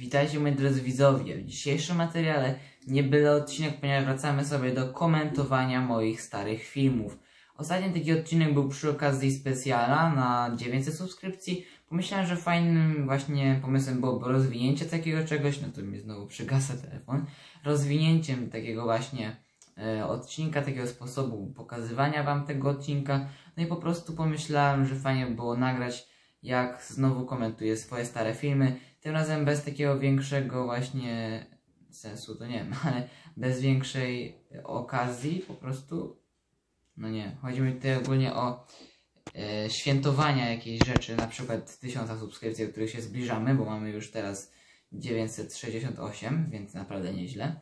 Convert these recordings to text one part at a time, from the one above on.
witajcie moi drodzy widzowie. W dzisiejszym materiale nie byle odcinek, ponieważ wracamy sobie do komentowania moich starych filmów. Ostatni taki odcinek był przy okazji specjala na 900 subskrypcji. Pomyślałem, że fajnym właśnie pomysłem byłoby rozwinięcie takiego czegoś, no to mi znowu przygasa telefon. Rozwinięciem takiego właśnie e, odcinka, takiego sposobu pokazywania wam tego odcinka. No i po prostu pomyślałem, że fajnie by było nagrać jak znowu komentuję swoje stare filmy. Tym razem bez takiego większego właśnie sensu, to nie wiem, ale bez większej okazji po prostu. No nie, chodzi mi tutaj ogólnie o e, świętowania jakiejś rzeczy, na przykład tysiąca subskrypcji, do których się zbliżamy, bo mamy już teraz 968, więc naprawdę nieźle.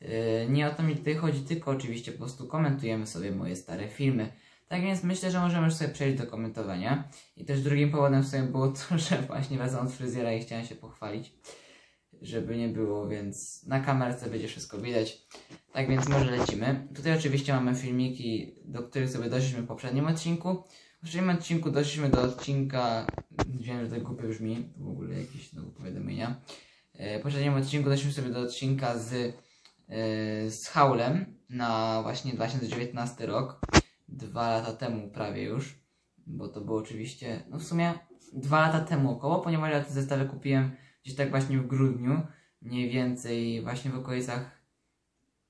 E, nie o to mi tutaj chodzi, tylko oczywiście po prostu komentujemy sobie moje stare filmy. Tak więc myślę, że możemy już sobie przejść do komentowania. I też drugim powodem w sobie było to, że właśnie wracam od fryzjera i chciałem się pochwalić, żeby nie było, więc na kamerce będzie wszystko widać. Tak więc może lecimy. Tutaj oczywiście mamy filmiki, do których sobie doszliśmy w poprzednim odcinku. W poprzednim odcinku doszliśmy do odcinka, wiem, że to głupio brzmi, w ogóle jakieś no, powiadomienia. E, W poprzednim odcinku doszliśmy sobie do odcinka z, e, z Haulem na właśnie 2019 rok dwa lata temu prawie już, bo to było oczywiście, no w sumie dwa lata temu około, ponieważ ja te zestawy kupiłem gdzieś tak właśnie w grudniu, mniej więcej właśnie w okolicach,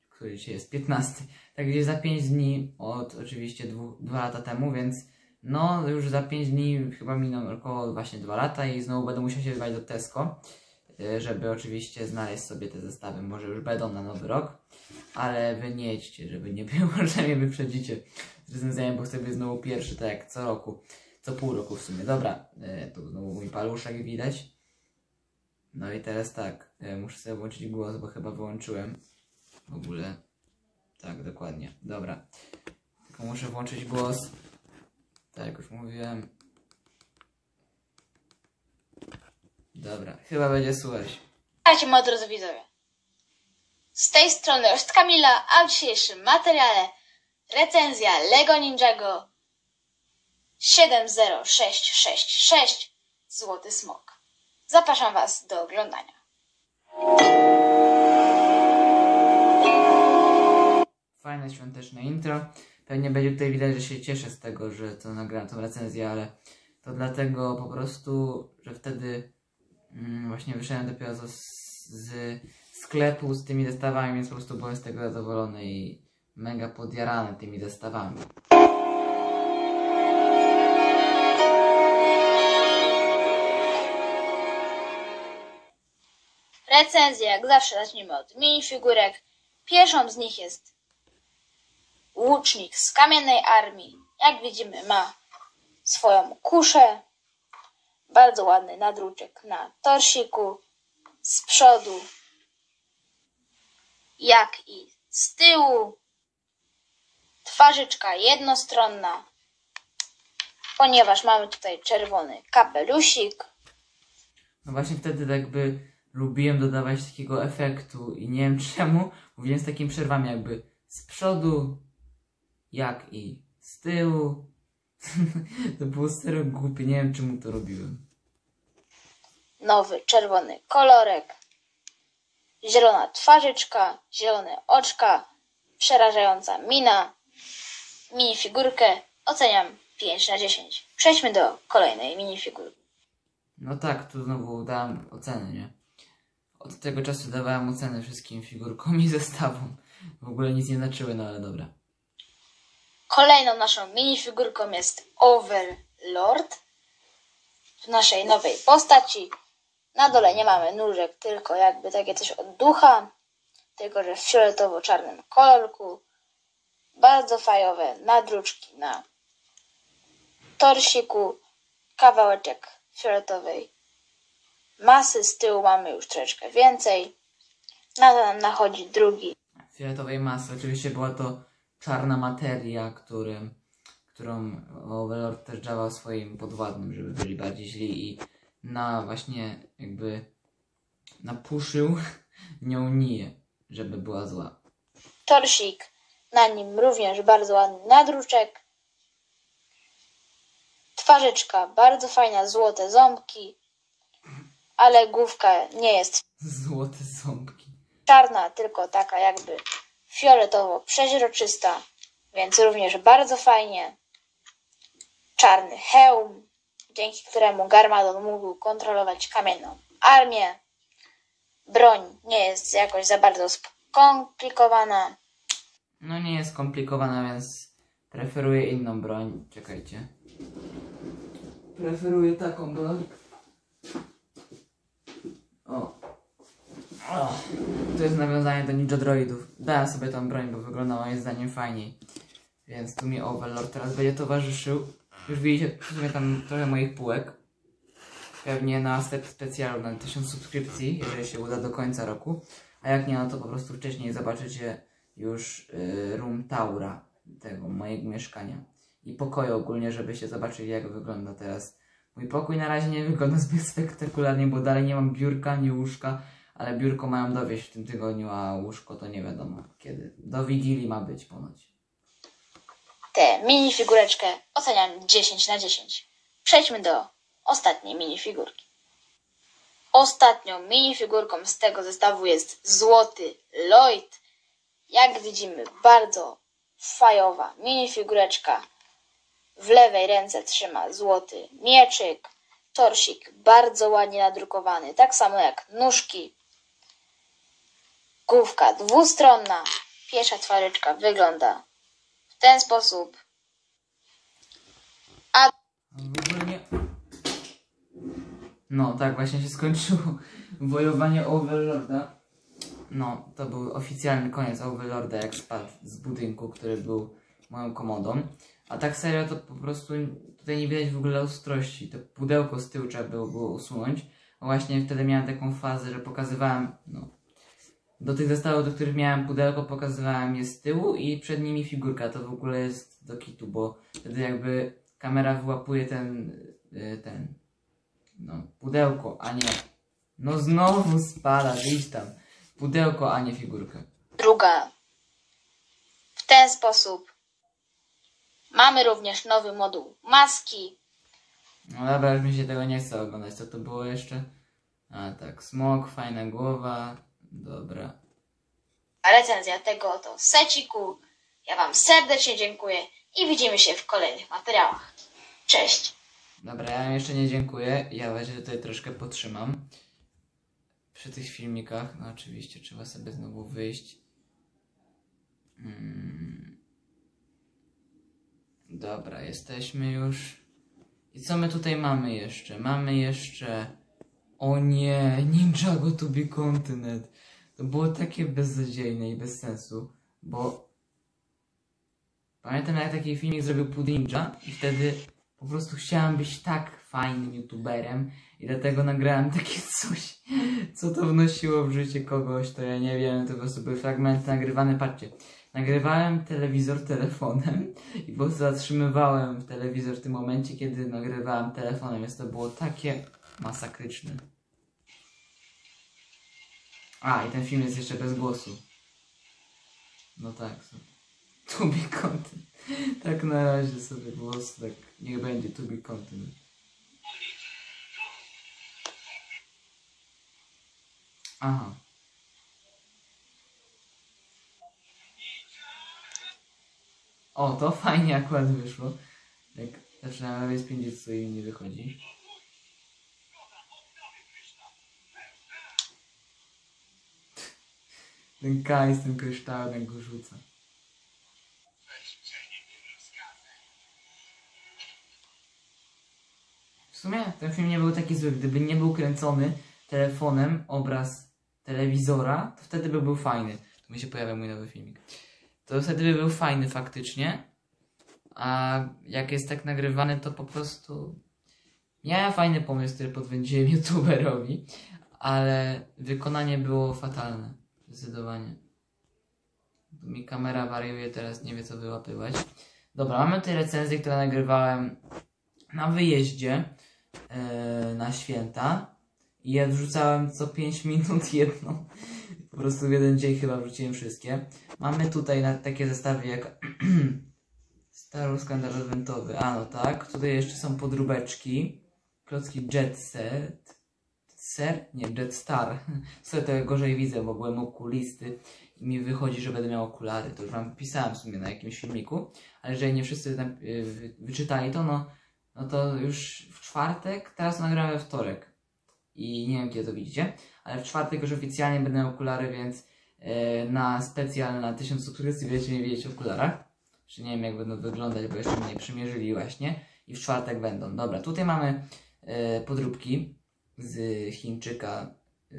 który dzisiaj jest 15, tak gdzieś za 5 dni od oczywiście dwu, dwa lata temu, więc no już za 5 dni chyba miną około właśnie dwa lata i znowu będę musiał się wybrać do Tesco, y, żeby oczywiście znaleźć sobie te zestawy, może już będą na nowy rok, ale wy nie jedźcie, żeby nie było, że mnie wyprzedzicie z recenzjami, bo chcę być znowu pierwszy, tak jak co roku, co pół roku w sumie. Dobra, e, tu znowu mój paluszek widać. No i teraz tak, e, muszę sobie włączyć głos, bo chyba wyłączyłem w ogóle. Tak, dokładnie, dobra. Tylko muszę włączyć głos. Tak, jak już mówiłem. Dobra, chyba będzie słychać. Witajcie moi drodzy widzowie. Z tej strony jest Kamila, a w dzisiejszym materiale recenzja Lego Ninjago 70666 Złoty Smok. Zapraszam Was do oglądania. Fajne świąteczne intro. Pewnie będzie tutaj widać, że się cieszę z tego, że to nagrałem tą recenzję, ale to dlatego po prostu, że wtedy mm, właśnie wyszedłem dopiero z, z sklepu z tymi zestawami, więc po prostu byłem z tego zadowolony i mega podjarany tymi zestawami. Recenzję jak zawsze zacznijmy od minifigurek. Pierwszą z nich jest łucznik z kamiennej armii. Jak widzimy ma swoją kuszę. Bardzo ładny nadruczek na torsiku. Z przodu jak i z tyłu. Twarzyczka jednostronna, ponieważ mamy tutaj czerwony kapelusik. No właśnie wtedy tak jakby lubiłem dodawać takiego efektu i nie wiem czemu, mówiłem z takimi przerwami jakby z przodu, jak i z tyłu. to było serio głupie, nie wiem czemu to robiłem. Nowy czerwony kolorek, zielona twarzyczka, zielone oczka, przerażająca mina. Minifigurkę oceniam 5 na 10. Przejdźmy do kolejnej minifigurki. No tak, tu znowu dałem ocenę, nie? Od tego czasu dawałem ocenę wszystkim figurkom i zestawom. W ogóle nic nie znaczyły, no ale dobra. Kolejną naszą minifigurką jest Overlord w naszej nowej postaci. Na dole nie mamy nóżek, tylko jakby takie coś od ducha, tylko że w fioletowo-czarnym kolorku. Bardzo fajowe nadruczki na torsiku, kawałeczek fioletowej masy. Z tyłu mamy już troszeczkę więcej. Na to nam nachodzi drugi Fioletowej masy. Oczywiście była to czarna materia, którym, którą Overlord też działał swoim podwładnym, żeby byli bardziej źli i na właśnie jakby napuszył nią Niję, żeby była zła. torsik. Na nim również bardzo ładny nadruczek. Twarzyczka, bardzo fajna, złote ząbki. ale główka nie jest Złote ząbki. czarna, tylko taka jakby fioletowo-przeźroczysta, więc również bardzo fajnie. Czarny hełm, dzięki któremu Garmadon mógł kontrolować kamienną armię. Broń nie jest jakoś za bardzo skomplikowana. No nie jest skomplikowana, więc preferuję inną broń. Czekajcie. Preferuję taką broń. O. o. To jest nawiązanie do Ninja Droidów. Dałem sobie tą broń, bo wygląda moim zdaniem fajniej. Więc tu mi Overlord teraz będzie towarzyszył. Już widzicie w sumie tam trochę moich półek. Pewnie na step specjalu na 1000 subskrypcji, jeżeli się uda do końca roku. A jak nie, no to po prostu wcześniej zobaczycie już y, room Taura, tego mojego mieszkania. I pokoju ogólnie, żebyście zobaczyli jak wygląda teraz. Mój pokój na razie nie wygląda zbyt spektakularnie, bo dalej nie mam biurka, ani łóżka, ale biurko mają dowieść w tym tygodniu, a łóżko to nie wiadomo kiedy. Do Wigilii ma być ponoć. Tę minifigureczkę oceniam 10 na 10. Przejdźmy do ostatniej minifigurki. Ostatnią minifigurką z tego zestawu jest złoty Lloyd. Jak widzimy, bardzo fajowa minifigureczka. W lewej ręce trzyma złoty mieczyk. Torsik bardzo ładnie nadrukowany, tak samo jak nóżki. Główka dwustronna. Pierwsza twarzyczka wygląda w ten sposób. A. No, tak właśnie się skończyło wojowanie Overlorda. No, to był oficjalny koniec Overlorda, jak spadł z budynku, który był moją komodą. A tak serio, to po prostu tutaj nie widać w ogóle ostrości. To pudełko z tyłu trzeba było, było usunąć. A właśnie wtedy miałem taką fazę, że pokazywałem, no, do tych zestawów, do których miałem pudełko, pokazywałem je z tyłu i przed nimi figurka. To w ogóle jest do kitu, bo wtedy jakby kamera wyłapuje ten, y, ten, no, pudełko, a nie, no znowu spada, idź tam. Pudełko, a nie figurkę. druga. W ten sposób. Mamy również nowy moduł maski. No dobra, już mi się tego nie chce oglądać. Co to było jeszcze? A tak, smok, fajna głowa. Dobra. A recenzja tego oto seciku. Ja Wam serdecznie dziękuję i widzimy się w kolejnych materiałach. Cześć! Dobra, ja jeszcze nie dziękuję. Ja właśnie tutaj troszkę potrzymam. Przy tych filmikach. No oczywiście trzeba sobie znowu wyjść. Mm. Dobra, jesteśmy już. I co my tutaj mamy jeszcze? Mamy jeszcze. O nie, Ninjago to be Continent. To było takie beznadziejne i bez sensu, bo pamiętam jak taki filmik zrobił Pudinja i wtedy po prostu chciałem być tak fajnym youtuberem i dlatego nagrałem takie coś, co to wnosiło w życie kogoś, to ja nie wiem, to po prostu były fragmenty nagrywane, patrzcie. Nagrywałem telewizor telefonem i po prostu zatrzymywałem telewizor w tym momencie, kiedy nagrywałem telefonem, więc to było takie masakryczne. A, i ten film jest jeszcze bez głosu. No tak, so. to be content. Tak na razie sobie głos, tak niech będzie to be content. Aha. O, to fajnie akurat wyszło. Jak zaczynałem lewej spędzić, co im nie wychodzi. Ten Kai z tym kryształem, jak go rzuca. W sumie ten film nie był taki zły. Gdyby nie był kręcony telefonem obraz telewizora, to wtedy by był fajny. Tu mi się pojawia mój nowy filmik. To wtedy by był fajny faktycznie. A jak jest tak nagrywany, to po prostu. Miałem fajny pomysł, który podwędziłem youtuberowi, ale wykonanie było fatalne. Zdecydowanie. Mi kamera wariuje, teraz nie wie co wyłapywać. Dobra, mamy tutaj recenzję, którą nagrywałem na wyjeździe e, na święta. I ja wrzucałem co 5 minut jedną. Po prostu w jeden dzień chyba wrzuciłem wszystkie. Mamy tutaj takie zestawy jak Star Wars Skandal Adventowy. A no tak. Tutaj jeszcze są podróbeczki. Klocki Jet Set. Ser? Nie, Jetstar. Sobie to gorzej widzę, bo byłem okulisty i mi wychodzi, że będę miał okulary. To już wam pisałem w sumie na jakimś filmiku, ale jeżeli nie wszyscy y, wy- wyczytali to, no, no to już w czwartek, teraz nagrałem we wtorek. I nie wiem kiedy to widzicie, ale w czwartek już oficjalnie miał okulary, więc e, na specjal na 1000 subskrypcji będziecie mnie widzieć w okularach. Jeszcze nie wiem jak będą wyglądać, bo jeszcze mnie nie przymierzyli właśnie. I w czwartek będą. Dobra, tutaj mamy e, podróbki z Chińczyka, e,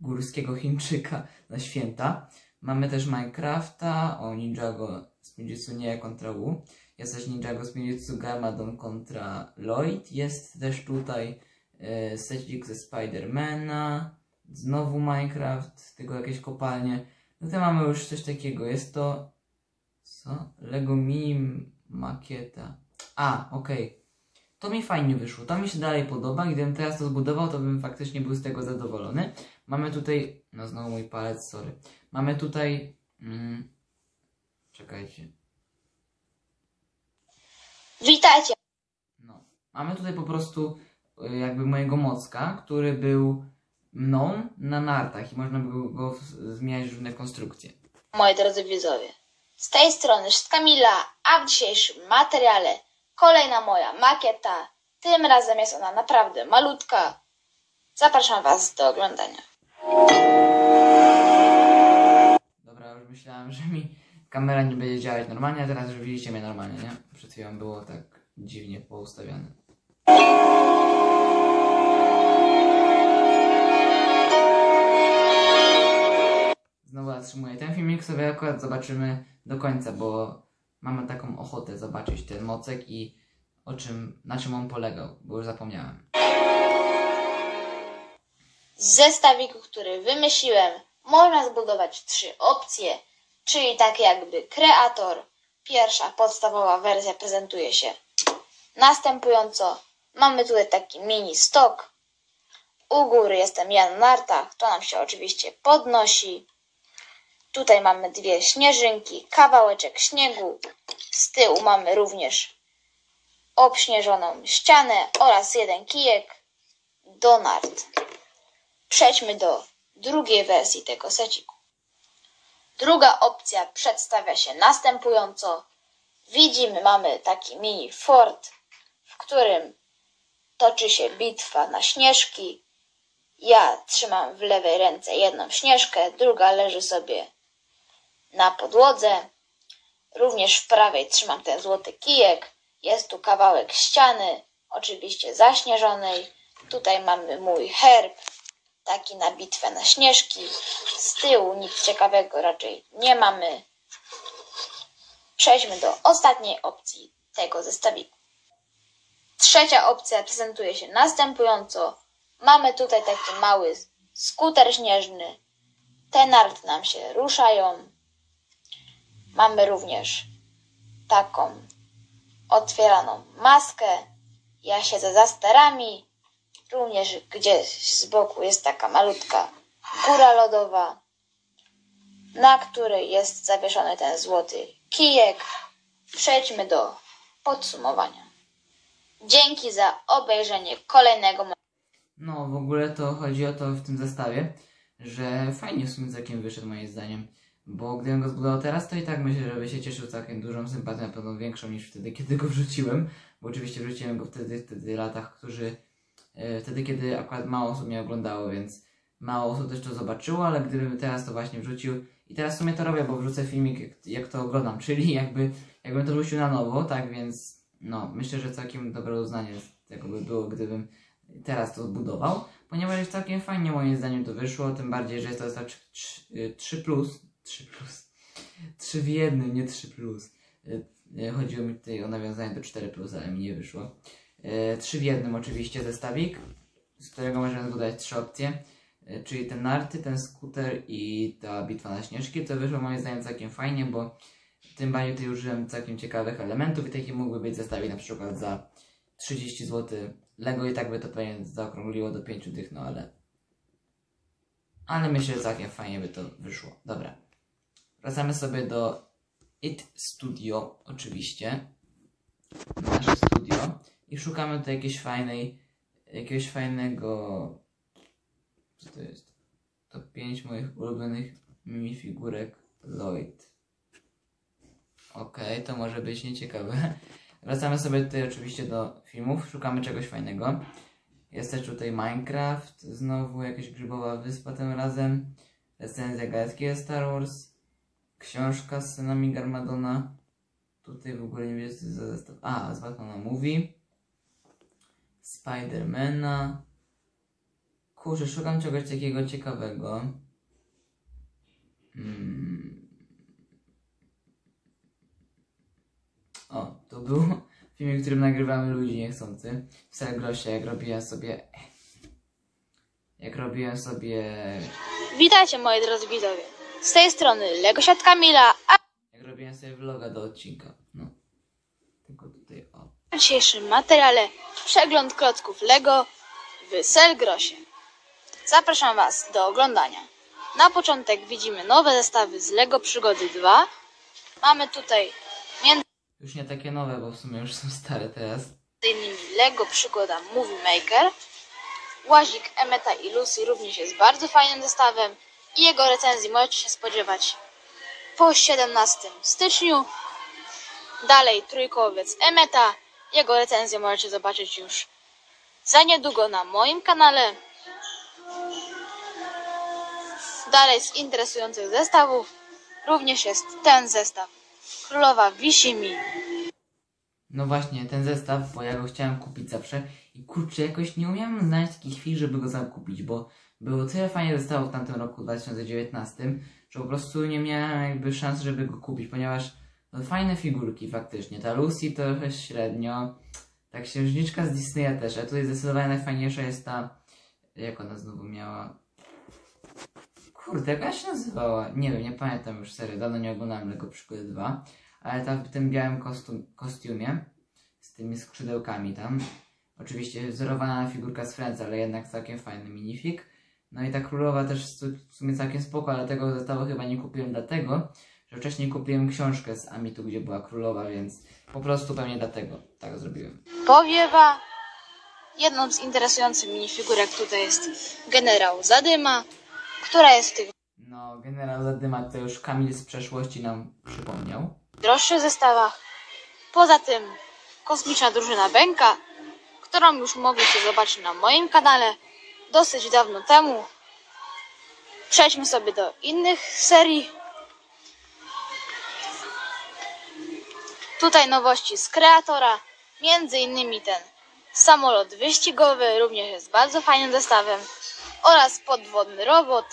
górskiego Chińczyka na święta. Mamy też Minecrafta o Ninjago Spinjitzu nie kontra Wu. Jest też Ninjago Spinjitzu Gamadon kontra Lloyd. Jest też tutaj e, secik ze Spidermana. Znowu Minecraft, tylko jakieś kopalnie. No to mamy już coś takiego. Jest to. Co? Lego Mini makieta. A, okej. To mi fajnie wyszło. To mi się dalej podoba. Gdybym teraz to zbudował, to bym faktycznie był z tego zadowolony. Mamy tutaj. No znowu mój palec, sorry. Mamy tutaj. Mm, czekajcie. Witajcie! No. Mamy tutaj po prostu jakby mojego mocka, który był mną na nartach i można było go zmieniać w różne konstrukcje. moi drodzy widzowie. Z tej strony Kamila, a w dzisiejszym materiale kolejna moja makieta. Tym razem jest ona naprawdę malutka. Zapraszam Was do oglądania. Dobra, już myślałem, że mi kamera nie będzie działać normalnie, a teraz już widzicie mnie normalnie, nie? Przed chwilą było tak dziwnie poustawiane. Znowu zatrzymuję ten filmik, sobie akurat zobaczymy do końca, bo mamy taką ochotę zobaczyć ten mocek i o czym, na czym on polegał, bo już zapomniałem. Z zestawiku, który wymyśliłem, można zbudować trzy opcje, czyli tak jakby kreator. Pierwsza podstawowa wersja prezentuje się następująco. Mamy tutaj taki mini stok. U góry jestem ja na nartach, to nam się oczywiście podnosi. Tutaj mamy dwie śnieżynki, kawałeczek śniegu. Z tyłu mamy również obśnieżoną ścianę oraz jeden kijek do nart. Przejdźmy do drugiej wersji tego seciku. Druga opcja przedstawia się następująco. Widzimy, mamy taki mini fort, w którym toczy się bitwa na śnieżki. Ja trzymam w lewej ręce jedną śnieżkę, druga leży sobie na podłodze. Również w prawej trzymam ten złoty kijek. Jest tu kawałek ściany, oczywiście zaśnieżonej. Tutaj mamy mój herb, taki na bitwę na śnieżki. Z tyłu nic ciekawego raczej nie mamy. Przejdźmy do ostatniej opcji tego zestawiku. Trzecia opcja prezentuje się następująco. Mamy tutaj taki mały skuter śnieżny. Te narty nam się ruszają. Mamy również taką otwieraną maskę. Ja siedzę za sterami. Również gdzieś z boku jest taka malutka góra lodowa, na której jest zawieszony ten złoty kijek. Przejdźmy do podsumowania. Dzięki za obejrzenie kolejnego No, w ogóle to chodzi o to w tym zestawie, że fajnie w sumie całkiem wyszedł moim zdaniem. Bo gdybym go zbudował teraz, to i tak myślę, że by się cieszył całkiem dużą sympatią, na pewno większą niż wtedy, kiedy go wrzuciłem. Bo oczywiście wrzuciłem go wtedy, wtedy latach, którzy, e, wtedy, kiedy akurat mało osób mnie oglądało, więc mało osób też to zobaczyło, ale gdybym teraz to właśnie wrzucił i teraz w sumie to robię, bo wrzucę filmik, jak, to oglądam, czyli jakby, jakbym to wrzucił na nowo, tak, więc no, myślę, że całkiem dobre uznanie tego by było, gdybym teraz to zbudował, ponieważ jest całkiem fajnie moim zdaniem to wyszło, tym bardziej, że jest to znaczy 3 plus, 3 plus, 3 w jednym, nie 3 plus. Y, y, Chodziło mi tutaj o nawiązanie do 4 plus, ale mi nie wyszło. 3 w jednym oczywiście zestawik, z którego możemy zbudować trzy opcje, czyli ten narty, ten skuter i ta bitwa na śnieżki, co wyszło moim zdaniem całkiem fajnie, bo tym bardziej tutaj użyłem całkiem ciekawych elementów i taki mógłby być zestawik na przykład za 30 zł Lego i tak by to pewnie zaokrągliło do 5 dych, no ale... Ale myślę, że całkiem fajnie by to wyszło. Dobra. Wracamy sobie do It Studio, oczywiście. Nasze studio. I szukamy tutaj jakiejś fajnej, jakiegoś fajnego Co to jest? To 5 moich ulubionych minifigurek Lloyd. Okej, to może być nieciekawe. Wracamy sobie tutaj oczywiście do filmów, szukamy czegoś fajnego. Jest też tutaj Minecraft, znowu jakaś grzybowa wyspa tym razem, recenzja galetki Star Wars, książka z scenami Garmadona, tutaj w ogóle nie wiem co za zestaw, a, z Batmana Movie, Spidermana, kurczę, szukam czegoś takiego ciekawego. Mm. O, to był filmik, w którym nagrywamy ludzi niechcący. W Selgrosie, jak robiłem sobie... Jak robiłem sobie... Witajcie moi drodzy widzowie. Z tej strony Lego Siat Kamila, a Jak robiłem sobie vloga do odcinka. No. Tylko tutaj, o. w dzisiejszym materiale przegląd klocków Lego w Selgrosie. Zapraszam Was do oglądania. Na początek widzimy nowe zestawy z Lego Przygody 2. Mamy tutaj między Już nie takie nowe, bo w sumie już są stare teraz. innymi Lego Przygoda Movie Maker. Łazik Emeta i Lucy również jest bardzo fajnym zestawem i jego recenzji możecie się spodziewać po 17 styczniu. Dalej trójkołowiec Emeta. Jego recenzję możecie zobaczyć już za niedługo na moim kanale. Dalej z interesujących zestawów również jest ten zestaw. Królowa Wisimi. No właśnie, ten zestaw, bo ja go chciałem kupić zawsze i kurczę, jakoś nie umiałem znaleźć takich chwil, żeby go zakupić, bo było tyle fajnych zestawów w tamtym roku, 2019, że po prostu nie miałem jakby szans, żeby go kupić, ponieważ no, fajne figurki faktycznie. Ta Lucy trochę średnio, ta księżniczka z Disneya też, a tutaj zdecydowanie najfajniejsza jest ta, jak ona znowu miała... Kurde, jak ona się nazywała? Nie wiem, nie pamiętam już serio, dawno nie oglądałem Lego Przygody 2, ale ta w tym białym kostiumie, z tymi skrzydełkami tam, oczywiście wzorowana figurka z Friends, ale jednak całkiem fajny minifig. No i ta królowa też w su- w sumie całkiem spoko, ale tego zestawu chyba nie kupiłem dlatego, że wcześniej kupiłem książkę z Amitu, gdzie była królowa, więc po prostu pewnie dlatego tak zrobiłem. powiewa. Jedną z interesujących minifigurek tutaj jest generał Zadyma, która jest w tych No, generał Zadyma to już Kamil z przeszłości nam przypomniał. droższych zestawach. Poza tym kosmiczna drużyna Bęka, którą już mogliście zobaczyć na moim kanale dosyć dawno temu. Przejdźmy sobie do innych serii. Tutaj nowości z kreatora, między innymi ten samolot wyścigowy, również jest bardzo fajnym zestawem oraz podwodny robot.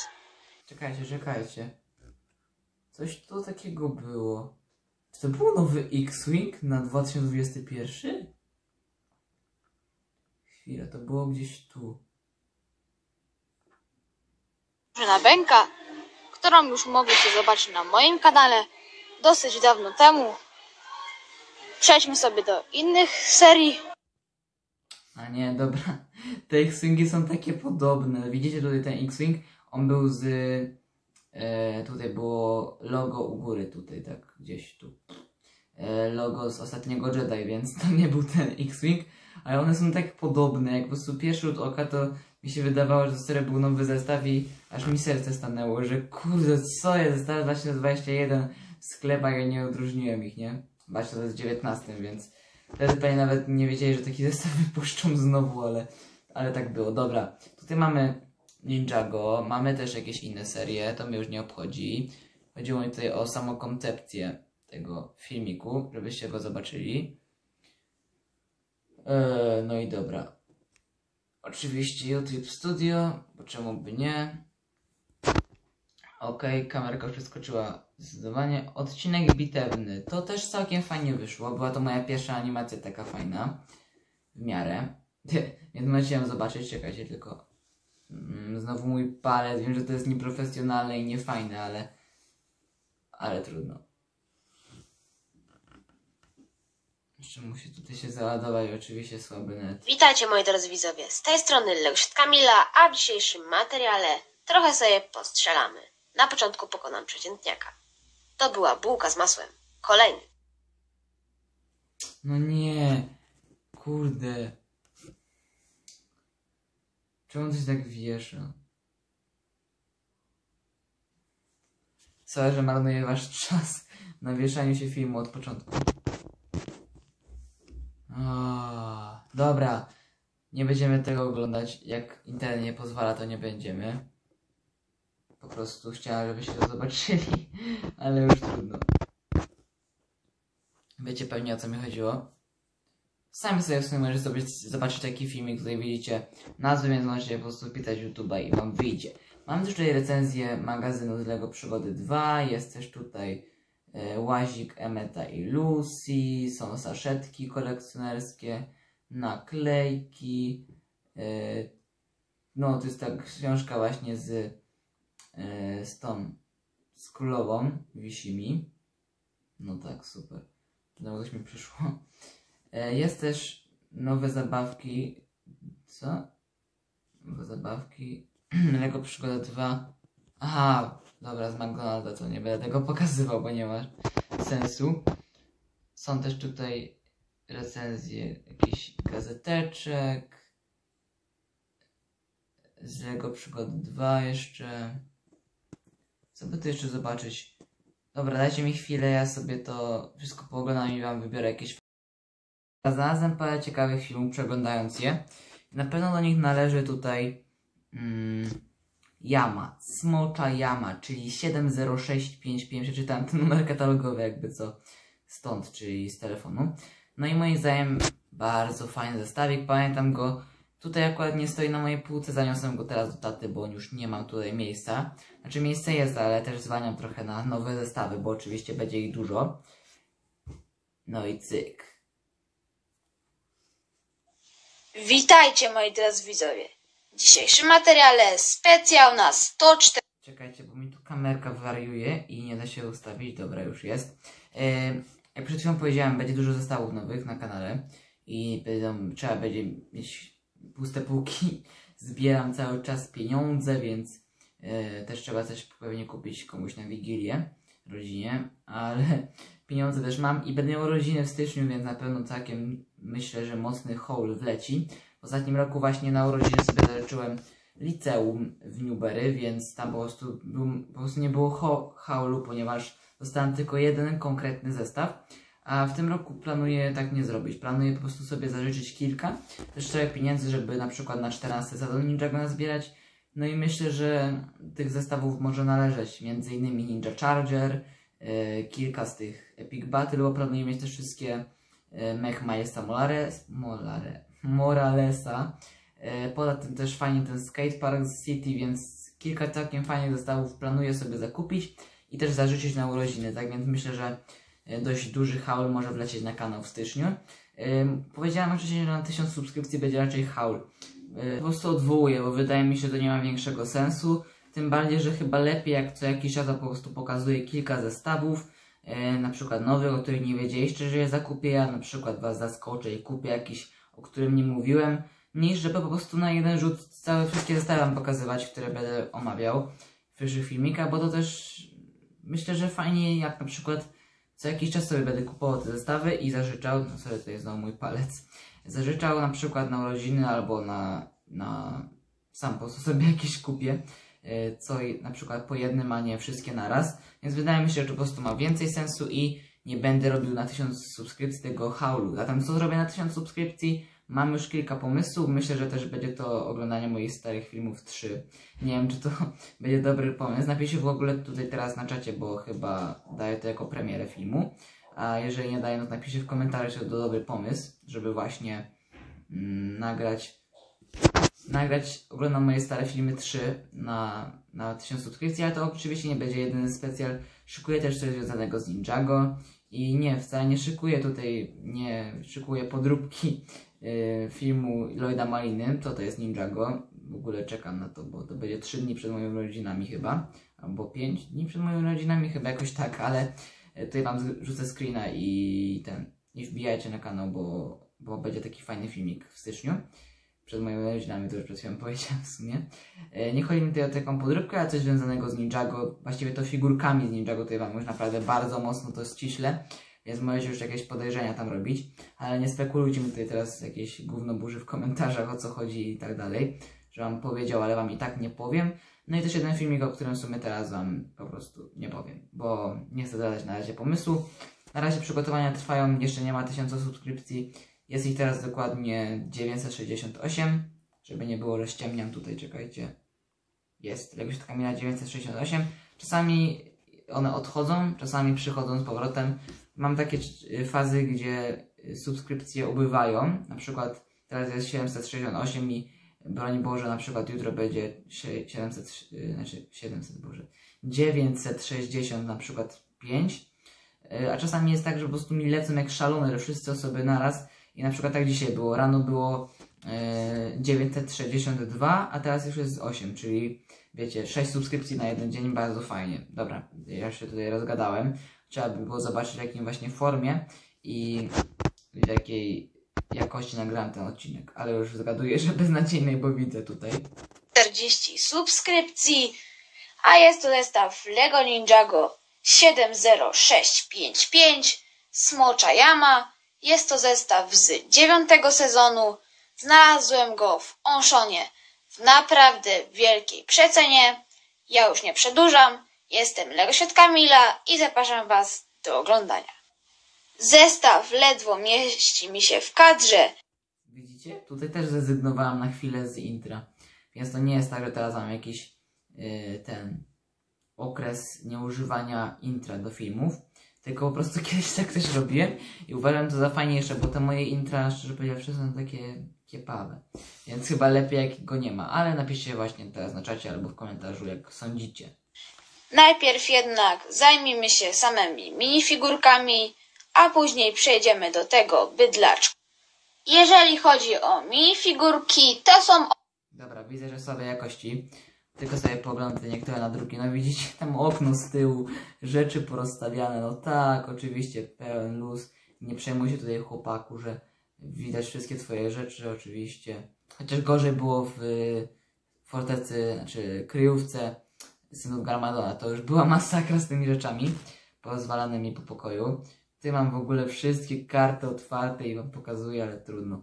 Czekajcie, czekajcie. Coś tu takiego było. Czy to był nowy X-Wing na 2021? Chwila, to było gdzieś tu. Drużyna Bęka, którą już mogliście zobaczyć na moim kanale dosyć dawno temu. Przejdźmy sobie do innych serii. A nie, dobra. Te X-Wingi są takie podobne. Widzicie tutaj ten X-Wing? On był z... E, tutaj było logo u góry, tutaj tak, gdzieś tu. E, logo z ostatniego Jedi, więc to nie był ten X-Wing. Ale one są tak podobne, jak po prostu pierwszy rzut oka to mi się wydawało, że to był nowy zestaw i aż mi serce stanęło, że kurde, co jest zestaw 2021 w sklepach, ja nie odróżniłem ich, nie? Właśnie to jest 19, więc wtedy pewnie nawet nie wiedzieli, że taki zestaw wypuszczą znowu, ale, ale tak było. Dobra, tutaj mamy Ninjago, mamy też jakieś inne serie, to mnie już nie obchodzi. Chodziło mi tutaj o samą koncepcję tego filmiku, żebyście go zobaczyli. Eee, no i dobra. Oczywiście YouTube Studio, bo czemu by nie? Okej, kamerka przeskoczyła zdecydowanie. Odcinek bitewny. To też całkiem fajnie wyszło. Była to moja pierwsza animacja taka fajna. W miarę. Więc możecie ją zobaczyć. Czekajcie tylko. Mm, Znowu mój palec. Wiem, że to jest nieprofesjonalne i niefajne, ale... Ale trudno. Jeszcze musi tutaj się załadować oczywiście słaby net. Witajcie moi drodzy widzowie, z tej strony Leust Kamila, a w dzisiejszym materiale trochę sobie postrzelamy. Na początku pokonam przeciętniaka. To była bułka z masłem. Kolejny. No nie, kurde. Czemu on coś tak wiesza? Sorry, że marnuję wasz czas na wieszaniu się filmu od początku. Dobra, nie będziemy tego oglądać. Jak internet nie pozwala, to nie będziemy. Po prostu chciałem, żebyście to zobaczyli, ale już trudno. Wiecie pewnie o co mi chodziło. Sami sobie w sumie możecie zobaczyć taki filmik, tutaj widzicie nazwę, więc możecie po prostu wpisać YouTube'a i wam wyjdzie. Mam też tutaj recenzję magazynu z Lego Przygody 2, jest też tutaj e, łazik Emeta i Lucy, są saszetki kolekcjonerskie, naklejki, e, no to jest ta książka właśnie z, e, z tą, z królową, wisi mi. No tak, super. Znowu coś mi przyszło. E, Jest też nowe zabawki. Co? Nowe zabawki. Lego Przygoda 2. Aha, dobra, z McDonalda to nie będę tego pokazywał, bo nie ma sensu. Są też tutaj recenzje jakichś gazeteczek. Z Lego Przygody 2 jeszcze. Co by tu jeszcze zobaczyć? Dobra, dajcie mi chwilę, ja sobie to wszystko pooglądam i wam wybiorę jakieś Znalazłem parę ciekawych filmów przeglądając je. Na pewno do nich należy tutaj mm, Yama, Smocza Yama, czyli 70655. Przeczytałem ten numer katalogowy jakby co stąd, czyli z telefonu. No i moim zdaniem bardzo fajny zestawik, pamiętam go. Tutaj akurat nie stoi na mojej półce, zaniosłem go teraz do taty, bo już nie mam tutaj miejsca. Znaczy miejsce jest, ale też zwaniam trochę na nowe zestawy, bo oczywiście będzie ich dużo. No i cyk. Witajcie moi drodzy widzowie. W dzisiejszym materiale specjal na 104 Czekajcie, bo mi tu kamerka wariuje i nie da się ustawić. Dobra, już jest. E, jak przed chwilą powiedziałem, będzie dużo zestawów nowych na kanale i będą, trzeba będzie mieć puste półki. Zbieram cały czas pieniądze, więc e, też trzeba coś pewnie kupić komuś na Wigilię, rodzinie, ale pieniądze też mam i będę miał rodzinę w styczniu, więc na pewno całkiem myślę, że mocny haul wleci. W ostatnim roku właśnie na urodziny sobie zażyczyłem liceum w Newberry, więc tam po prostu, był, po prostu nie było haulu, ponieważ dostałem tylko jeden konkretny zestaw. A w tym roku planuję tak nie zrobić. Planuję po prostu sobie zażyczyć kilka. Też trochę pieniędzy, żeby na przykład na 14 sezon Ninjago nazbierać. No i myślę, że tych zestawów może należeć m.in. Ninja Charger, e, kilka z tych Epic Battle, bo planuję mieć też wszystkie e, Mech Majesta Molare, Moralesa. E, Poza tym też fajnie ten skatepark City, więc kilka całkiem fajnych zestawów planuję sobie zakupić i też zażyczyć na urodziny, tak więc myślę, że e, dość duży haul może wlecieć na kanał w styczniu. Powiedziałem wcześniej, że na 1000 subskrypcji będzie raczej haul. Yy, Po prostu odwołuję, bo wydaje mi się, że to nie ma większego sensu. Tym bardziej, że chyba lepiej jak co jakiś czas po prostu pokazuję kilka zestawów, yy, na przykład nowych, o których nie wiedzieliście, że je zakupię, ja na przykład was zaskoczę i kupię jakiś, o którym nie mówiłem, niż żeby po prostu na jeden rzut całe wszystkie zestawy wam pokazywać, które będę omawiał w przyszłych filmikach, bo to też myślę, że fajnie jak na przykład co jakiś czas sobie będę kupował te zestawy i zażyczał, no sorry, to jest znowu mój palec, zażyczał na przykład na urodziny albo na, na sam po sobie jakieś kupię, e, co na przykład po jednym, a nie wszystkie naraz, więc wydaje mi się, że po prostu ma więcej sensu i nie będę robił na 1000 subskrypcji tego haulu. Zatem co zrobię na 1000 subskrypcji? Mam już kilka pomysłów, myślę, że też będzie to oglądanie moich starych filmów 3. Nie wiem, czy to będzie dobry pomysł. Napiszcie w ogóle tutaj teraz na czacie, bo chyba daję to jako premierę filmu. A jeżeli nie daję, no to napiszcie w komentarzu, czy to dobry pomysł, żeby właśnie mm, nagrać nagrać, oglądam moje stare filmy 3 na, na 1000 subskrypcji, ale to oczywiście nie będzie jedyny specjal. Szykuję też coś związanego z Ninjago i nie, wcale nie szykuję tutaj, nie szykuję podróbki y, filmu Lloyda Maliny, co to jest Ninjago. W ogóle czekam na to, bo to będzie 3 dni przed moimi rodzinami chyba, albo 5 dni przed moimi rodzinami, chyba jakoś tak, ale y, tutaj wam rzucę screena i ten, i wbijajcie na kanał, bo, bo będzie taki fajny filmik w styczniu przed moimi rodzinami, to już przed chwilą powiedziałem w sumie. E, Nie chodzi mi tutaj o taką podróbkę, ale coś związanego z Ninjago. Właściwie to figurkami z Ninjago tutaj wam już naprawdę bardzo mocno to ściśle, więc możecie już jakieś podejrzenia tam robić. Ale nie spekulujcie mi tutaj teraz jakieś gówno burzy w komentarzach o co chodzi i tak dalej, że wam powiedział, ale wam i tak nie powiem. No i też jeden filmik, o którym w sumie teraz Wam po prostu nie powiem, bo nie chcę dodać na razie pomysłu. Na razie przygotowania trwają, jeszcze nie ma 1000 subskrypcji. Jest ich teraz dokładnie 968, żeby nie było, że tutaj, czekajcie. Jest, Legoś Kamila 968. Czasami one odchodzą, czasami przychodzą z powrotem. Mam takie fazy, gdzie subskrypcje ubywają. Na przykład teraz jest 768 i broń Boże, na przykład jutro będzie sze- 700, y, znaczy 700 Boże, 960 na przykład 5. Y, A czasami jest tak, że po prostu mi lecą jak szalone, że wszyscy osoby naraz. I na przykład tak dzisiaj było. Rano było y, 962, a teraz już jest 8, czyli wiecie, 6 subskrypcji na jeden dzień, bardzo fajnie. Dobra, ja się tutaj rozgadałem. Trzeba by było zobaczyć w jakim właśnie formie i w jakiej jakości nagrałem ten odcinek. Ale już zgaduję, że beznadziejnej, bo widzę tutaj. 40 subskrypcji, a jest to zestaw Lego Ninjago 70655 Smocza Jama. Jest to zestaw z dziewiątego sezonu. Znalazłem go w Onszonie w naprawdę wielkiej przecenie. Ja już nie przedłużam. Jestem Lego Świat Kamila i zapraszam Was do oglądania. Zestaw ledwo mieści mi się w kadrze, Widzicie? Tutaj też zrezygnowałam na chwilę z intra. Więc to nie jest tak, że teraz mam jakiś yy, ten okres nieużywania intra do filmów. Tylko po prostu kiedyś tak też robiłem i uważam to za fajniejsze, bo te moje intra, szczerze powiedziawszy, są takie kiepawe. Więc chyba lepiej jak go nie ma. Ale napiszcie właśnie teraz na czacie albo w komentarzu, jak sądzicie. Najpierw jednak zajmijmy się samymi minifigurkami, a później przejdziemy do tego bydlaczka. Jeżeli chodzi o minifigurki, to są Dobra, widzę, że słabe jakości. Tylko sobie poglądam te niektóre na drugi. No widzicie tam okno z tyłu, rzeczy porozstawiane. No tak, oczywiście, pełen luz. Nie przejmuj się tutaj chłopaku, że widać wszystkie twoje rzeczy, oczywiście. Chociaż gorzej było w fortecy, znaczy kryjówce synów Garmadona. To już była masakra z tymi rzeczami pozwalanymi po pokoju. Ty mam w ogóle wszystkie karty otwarte i wam pokazuję, ale trudno.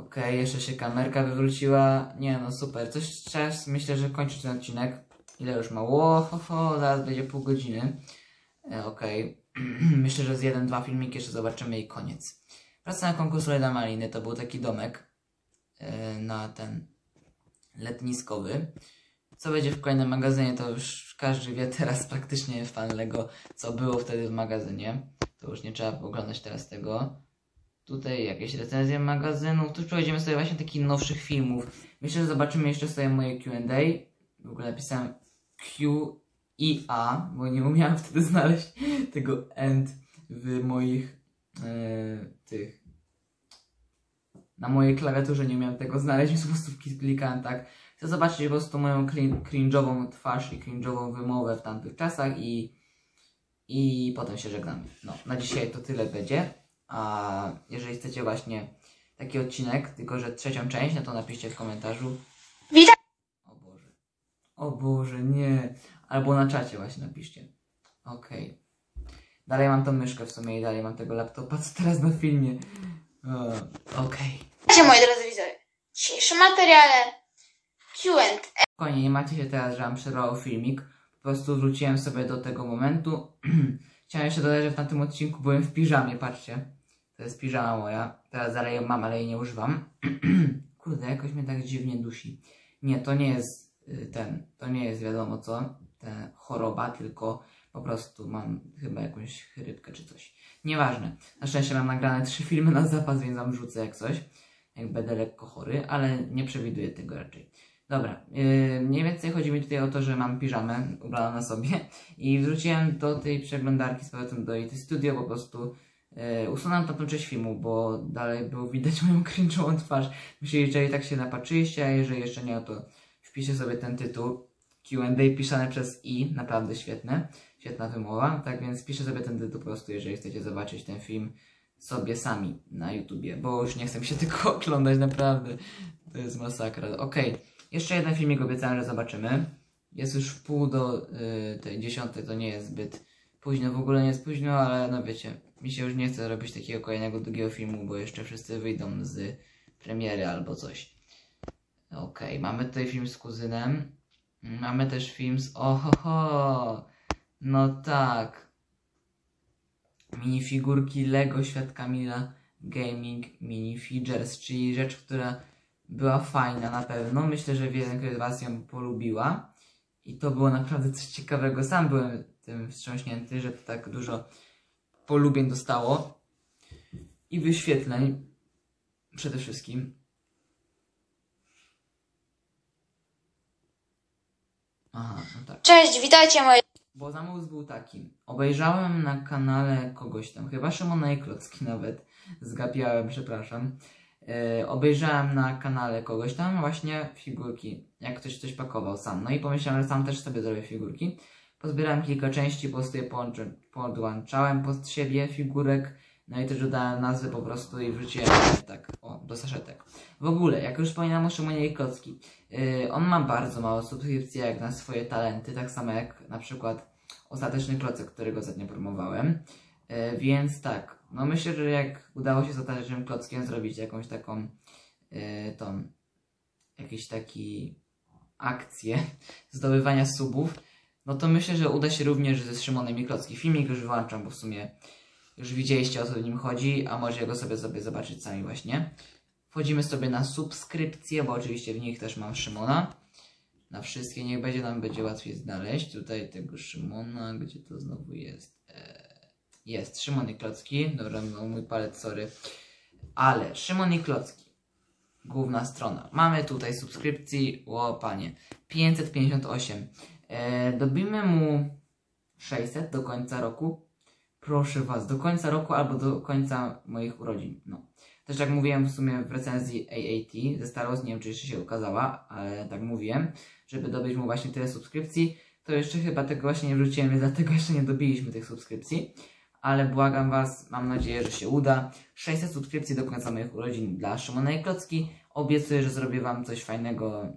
Okej, jeszcze się kamerka wywróciła. Nie no, super. Coś czas, myślę, że kończy ten odcinek. Ile już ma? Ło, ho, ho, zaraz będzie pół godziny. E, Okej. myślę, że z jeden, dwa filmiki jeszcze zobaczymy i koniec. Praca na konkurs Leda Maliny to był taki domek e, na ten letniskowy. Co będzie w kolejnym magazynie, to już każdy wie teraz praktycznie fan Lego, co było wtedy w magazynie. To już nie trzeba oglądać teraz tego. Tutaj jakieś recenzje magazynów. Tu przejdziemy sobie właśnie takich nowszych filmów. Myślę, że zobaczymy jeszcze sobie moje Q&A. W ogóle napisałem Q i A, bo nie umiałem wtedy znaleźć tego end w moich e, tych na mojej klawiaturze nie umiałem tego znaleźć, więc po prostu klikałem tak. Chcę zobaczyć po prostu moją crin- cringe'ową twarz i cringe'ową wymowę w tamtych czasach i, i potem się żegnamy. No, na dzisiaj to tyle będzie. A jeżeli chcecie właśnie taki odcinek, tylko że trzecią część, no to napiszcie w komentarzu. Witam. O Boże. O Boże, nie. Albo na czacie właśnie napiszcie. Okej. Dalej mam tą myszkę w sumie i dalej mam tego laptopa, co teraz na filmie. Okej. Witajcie moi drodzy widzowie. W dzisiejszym materiale Q&A. Spokojnie, nie macie się teraz, że mam przerwał filmik. Po prostu wróciłem sobie do tego momentu. Chciałem jeszcze dodać, że w tamtym odcinku byłem w piżamie, patrzcie. To jest piżama moja. Teraz dalej ją mam, ale jej nie używam. Kurde, jakoś mnie tak dziwnie dusi. Nie, to nie jest y, ten, to nie jest wiadomo co, ta choroba, tylko po prostu mam chyba jakąś chrypkę czy coś. Nieważne. Na szczęście mam nagrane trzy filmy na zapas, więc wam rzucę jak coś. Jak będę lekko chory, ale nie przewiduję tego raczej. Dobra, yy, mniej więcej chodzi mi tutaj o to, że mam piżamę ubraną na sobie i wróciłem do tej przeglądarki z powrotem do IT Studio, po prostu usunąłem tamtą część filmu, bo dalej było widać moją cringe'ową twarz. Myślę, że i tak się napatrzyliście, a jeżeli jeszcze nie, to wpiszę sobie ten tytuł. Q&A pisane przez i, naprawdę świetne, świetna wymowa, tak więc piszę sobie ten tytuł po prostu, jeżeli chcecie zobaczyć ten film sobie sami na YouTubie, bo już nie chcę się tylko oglądać, naprawdę, to jest masakra. Okej, jeszcze jeden filmik obiecałem, że zobaczymy. Jest już pół do y, tej dziesiątej, to nie jest zbyt późno, w ogóle nie jest późno, ale no wiecie, mi się już nie chce robić takiego kolejnego długiego filmu, bo jeszcze wszyscy wyjdą z premiery albo coś. Okej, mamy tutaj film z kuzynem. Mamy też film z Ohoho. No tak. Minifigurki Lego Świat Kamila Gaming Mini Figures, czyli rzecz, która była fajna na pewno. Myślę, że wiele z Was ją polubiła. I to było naprawdę coś ciekawego. Sam byłem tym wstrząśnięty, że to tak dużo polubień dostało. I wyświetleń. Przede wszystkim. Aha, no tak. Cześć, witajcie moi Bo zamysł był taki. Obejrzałem na kanale kogoś tam, chyba Szymona Klocki nawet. Zgapiałem, przepraszam. E, obejrzałem na kanale kogoś tam właśnie figurki, jak ktoś coś pakował sam. No i pomyślałem, że sam też sobie zrobię figurki. Pozbierałem kilka części, po prostu je podłączałem pod siebie figurek. No i też dodałem nazwy po prostu i wrzuciłem tak, o, do saszetek. W ogóle, jak już wspominałem o Szymonie i Klocki, yy, on ma bardzo mało subskrypcji jak na swoje talenty, tak samo jak na przykład Ostateczny Klocek, którego ostatnio promowałem. Yy, więc tak, no myślę, że jak udało się z Ostatecznym Klockiem zrobić jakąś taką, yy, tą, jakiś taki akcję zdobywania subów, no to myślę, że uda się również ze Szymonem i Klocki. Filmik już wyłączam, bo w sumie już widzieliście o co w nim chodzi, a może go sobie, sobie zobaczyć sami właśnie. Wchodzimy sobie na subskrypcje, bo oczywiście w nich też mam Szymona. Na wszystkie niech będzie, nam będzie łatwiej znaleźć. Tutaj tego Szymona, gdzie to znowu jest? Eee, jest, Szymon i Klocki. Dobra, no, mój palec, sorry. Ale Szymon i Klocki. Główna strona. Mamy tutaj subskrypcji, o panie, 558. Eee, dobimy mu 600 do końca roku. Proszę Was, do końca roku albo do końca moich urodzin. No. Też jak mówiłem w sumie w recenzji AAT ze Star nie wiem czy jeszcze się ukazała, ale tak mówiłem, żeby dobyć mu właśnie tyle subskrypcji, to jeszcze chyba tego właśnie nie wrzuciłem, więc dlatego jeszcze nie dobiliśmy tych subskrypcji. Ale błagam Was, mam nadzieję, że się uda. 600 subskrypcji do końca moich urodzin dla Szymona Klocki. Obiecuję, że zrobię Wam coś fajnego.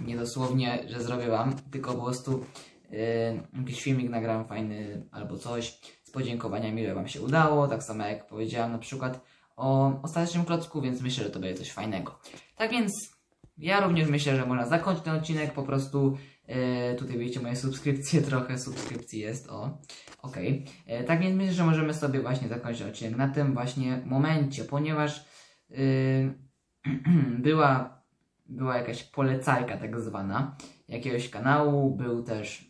Nie dosłownie, że zrobię Wam, tylko po prostu yy, jakiś filmik nagram fajny albo coś z podziękowaniami, że Wam się udało. Tak samo jak powiedziałam na przykład o ostatecznym klocku, więc myślę, że to będzie coś fajnego. Tak więc ja również myślę, że można zakończyć ten odcinek po prostu. Yy, tutaj widzicie moje subskrypcje, trochę subskrypcji jest, o, okej. Okay. Tak więc myślę, że możemy sobie właśnie zakończyć odcinek na tym właśnie momencie, ponieważ yy, była, była jakaś polecajka tak zwana jakiegoś kanału, był też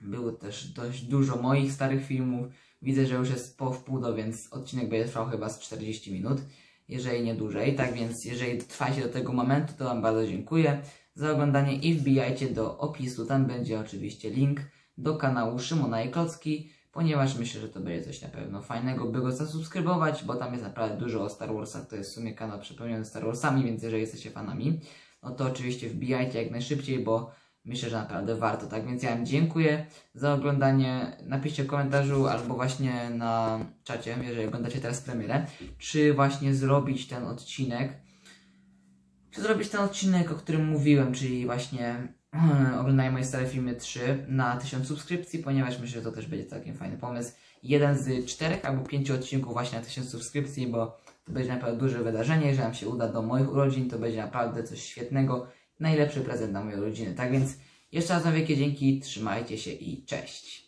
było też dość dużo moich starych filmów. Widzę, że już jest po wpół do, więc odcinek będzie trwał chyba z 40 minut, jeżeli nie dłużej. Tak więc, jeżeli trwacie do tego momentu, to Wam bardzo dziękuję za oglądanie i wbijajcie do opisu. Tam będzie oczywiście link do kanału Szymona i ponieważ myślę, że to będzie coś na pewno fajnego, by go zasubskrybować, bo tam jest naprawdę dużo o Star Warsach. To jest w sumie kanał przepełniony Star Warsami, więc jeżeli jesteście fanami, no to oczywiście wbijajcie jak najszybciej, bo myślę, że naprawdę warto. Tak więc ja Wam dziękuję za oglądanie. Napiszcie w komentarzu albo właśnie na czacie, jeżeli oglądacie teraz premierę, czy właśnie zrobić ten odcinek. Czy zrobić ten odcinek, o którym mówiłem, czyli właśnie oglądaj moje stare filmy 3 na 1000 subskrypcji, ponieważ myślę, że to też będzie całkiem fajny pomysł. Jeden z czterech albo pięciu odcinków właśnie na 1000 subskrypcji, bo to będzie naprawdę duże wydarzenie. Jeżeli nam się uda do moich urodzin, to będzie naprawdę coś świetnego najlepszy prezent na moje rodziny. Tak więc jeszcze raz wielkie dzięki, trzymajcie się i cześć.